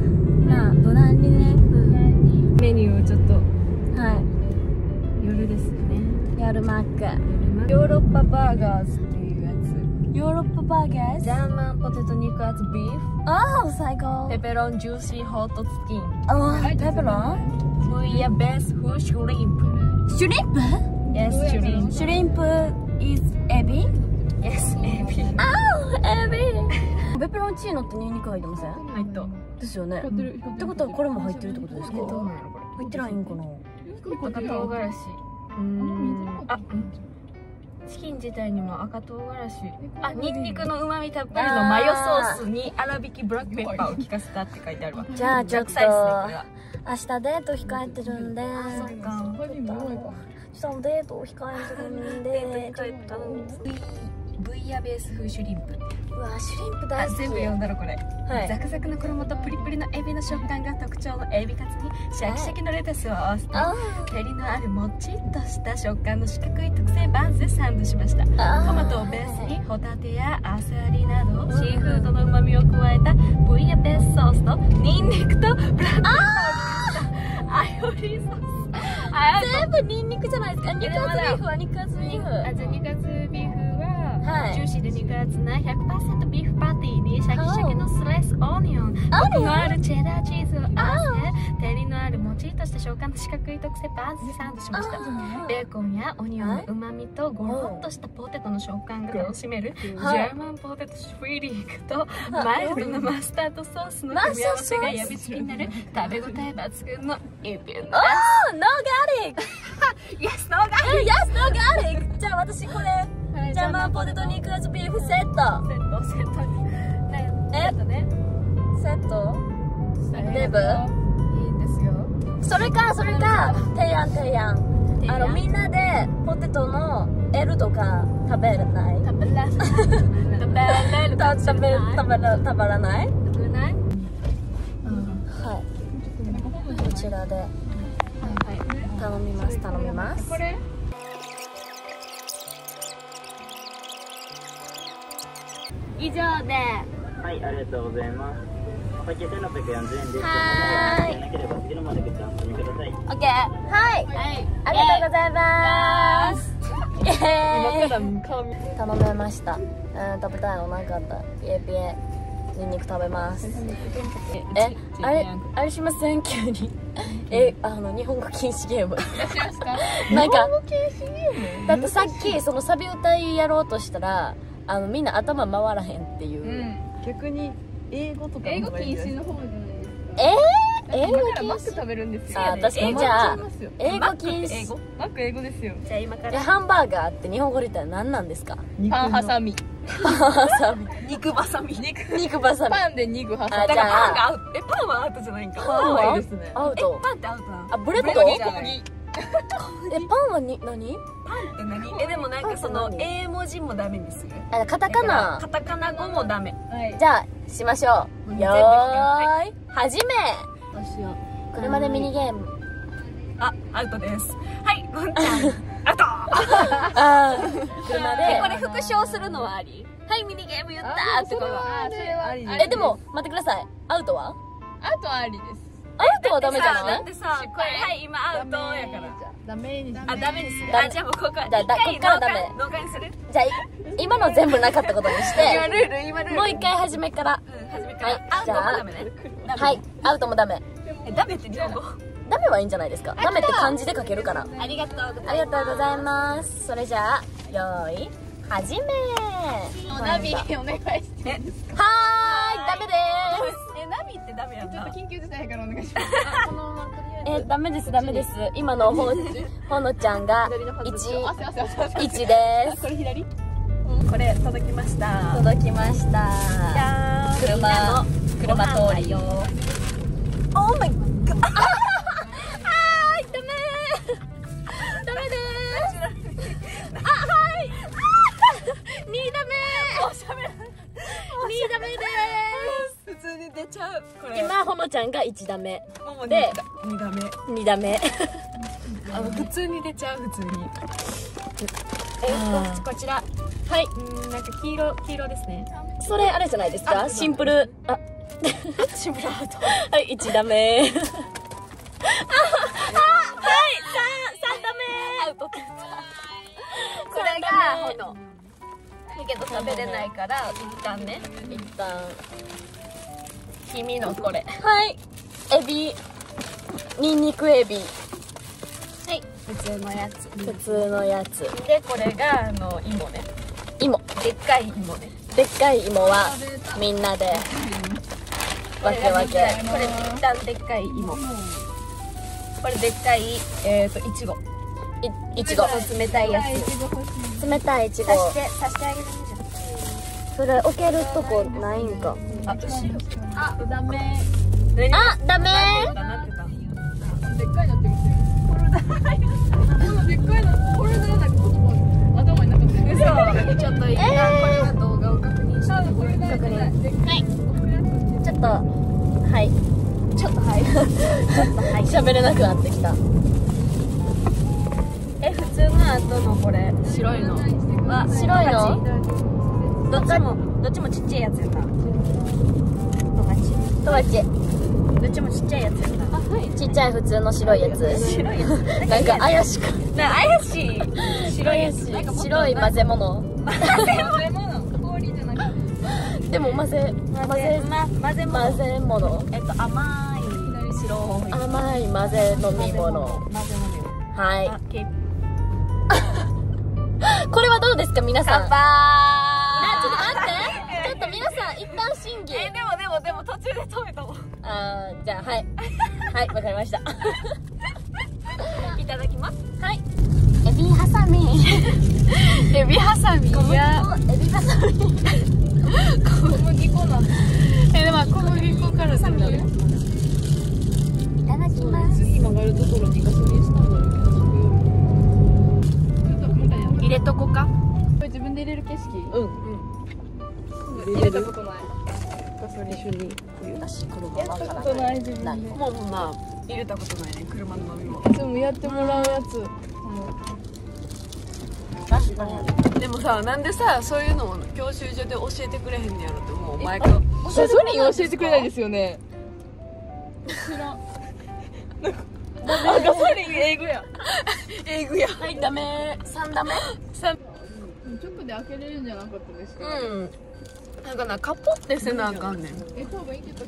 くまあ無難にねメニューをちょっとは夜ですよね。いヤルマック。ヨーロッパバーガーズっていうやヨーロッパバーガーつジャーマンポテト肉厚ビーフ。ああ最高。ペペロンジューシーホットチキン。あーペペロン？ブイヤベース風シュリンプシュリンプ？Yes シュリンプ。シュリンプ。Is ペペロンチーノってニンニク入ってません？入った。ですよね。ってことはこれも入ってるってことですか？入ってないんかな？れ赤唐辛子。うーん。あチキン自体にも赤唐辛子。あニンニクの旨味たっぷりのマヨソースに粗挽きブラックペッパーを効かせたって書いてあるわ。じゃあちょっと。明日デート控えてるんで。そっか。ちょっとデートを控えてるんで。帰ったブイヤベース風シュリンプ。うわシュリンプ大好き。あ全部読んだろこれ、はい。ザクザクの衣とプリプリのエビの食感が特徴のエビカツにシャキシャキのレタスを合わせてあ照りのあるもちっとした食感の四角い特製バンズでサンドしました。トマトをベースにホタテやアサリなどシーフードの旨味を加えたブイヤベースソースとニンニクとブラックアイオリー。ソースあ全部ニンニクじゃないですか。肉厚ビーフは肉厚ビーフ。あじゃあ肉厚ビーシーで肉厚な100%ビーフパティにシャキシャキのスライスオニオンコクのあるチェダーチーズを合わせ照りのあるもちっとした食感の四角い特製バンズでサンドしました。ベーコンやオニオンのうまみとゴロッとしたポテトの食感が楽しめる。ジはい。ャーマンポテトフィーリングとマイルドなマスタードソースの組み合わせがやみつきになる。食べ応え抜群の一品です。あー no garlic。Yes, no! え Yes no garlic じゃあ私これジャーマンポテト。肉セット。セットセットえ？セット？ねセットレブ？いいんですよ。それかそれか提案提案。あのみんなでポテトの L とか食べれない？食べら 食べれるた食べ食べら食べらない？食べない？はい。こちらで。頼みます頼みます。これ？以上で。はい、ありがとうございます。お会計1640円です。はーいなければ次の窓口をおください。OK はい。はい。ありがとうございます。頼めました。うん食べたいのなかった。ピエピエ。ニンニク食べます。えあれあれしません？急に。えあの日本語禁止ゲーム。なんかだってさっきそのサビ歌いやろうとしたらあのみんな頭回らへんっていう、逆に英語とか英語禁止の方じゃない。えー、英語禁止？マック食べるんですよ。あ確かにじゃあ英語禁止。英語？マック英語ですよ。じゃあ今から。えハンバーガーって日本語で言ったら何なんですか？パンハサミ。パンハサミ。肉バサミ。肉。肉バサミ。パンで肉挟あむじゃだからパンあがアウトえパンはアウトじゃないんか。パンはですね。アウト。パンってアウトなの？あブレッドブレッドじゃないえパンはに何？パンって何？えでもなんかそのパンって何？A 文字もダメにす？るあカタカナ。カタカナ語もダメ。はい。じゃあしましょう。うんよーい。始め。どうしよ車でミニゲーム。あアウトです。はいのんちゃん。アウト。あー。車で。えこれ復唱するのはあり？はいミニゲーム言ったーってこと。はえでも待ってください。ウトは？あとありですアウトはダメじゃだない？ってさこれはい今アウト。やから。ダメにあダメにする。あじゃあもうここからだこっからダメ。農家にする？じゃあい今の全部なかったことにして。今ルール今ルール。もう一回初めから。うん初めかはい。らアウトもダメね。ダメ。はい。アウトもダメ。えダメって日本語ダメはいいんじゃないですか？ダメって漢字で書けるから。ありがとうございます。ありがとうございます。それじゃあよーい。始めナビお願いしてえはーいダメでえナビってダメやんちょっなと緊急事態やからお願いします。このままとりあえダメですダメです。今のほほのちゃんがず汗汗汗汗11です。これ左？これ届きました。届きました。車の車通りよ。Oh my god はー出ちゃうこすれ。今ほのちゃんが1ダメももで2ダメ2ダメあの普通に出ちゃう普通に。あえーここちら。はい。うんなんか黄色黄色ですね。それあれじゃないですか？シンプル。あ。志村アウト。はい1ダメああはい。3三ダメアウトって言ったこれがほのだけど食べれないから一旦ね一旦君のこれ。はい。エビ。ニンニクエビ。はい。普通のやつ。普通のやつ。でこれがあの芋ね。芋。でっかい芋ね。でっかい芋はみんなで。分け分け。これ一旦でっかい芋。これでっかいえっ、ー、といちご。いいちご。冷たいやつ。冷たいいちご。刺して刺してあげるじそれ置けるとこないんか。あ後ろあダメ。何あダメ。でっかいなってるこれだこのでっかいのこれだなんか頭になかった嘘ちょっと一旦これの動画を確認してこれだ確認はいちょっとはいちょっとはいちょっとはい喋れなくなってきたえ普通の後のこれ白いのは白いのどっちもどっちもちっちゃいやつやった。トカチ。とわちどっちもちっちゃいやつやった。あはい。ちっちゃい普通の白いやつ。白いやつ。なんか怪しく。な怪しい。白いやつ。白い混ぜ物。食べ物。氷じゃなくて。でも混ぜ混ぜま混ぜ物。混ぜ物。えっと甘い白い甘い混ぜ飲み物。混ぜ物はい。これはどうですか皆さん。乾杯一旦審議えでもでもでも途中で止めたもん。あーじゃあはい。はいわかりました。いただきます。はい。エビハサミ。エビハサミ。やエビハサミ。小麦粉な えでも小麦粉からいただきます。次曲がるところにガソリンスタンドあるけど。入れとこか。れ自分で入れる景色？うん入れたことないガソリン一緒に私車やったわからことない自分ないでもうまあ入れたことないね車の飲み物いつもやってもらうやつでもさなんでさそういうのを教習所で教えてくれへんねやろってもう前からガソリン教えてくれないですよね知らんあガソリン英語や英語やはいダメ。三ダメ直で開けれるんじゃなかったですか、うん。なんかなカポってせなあかんねん。え多分いけた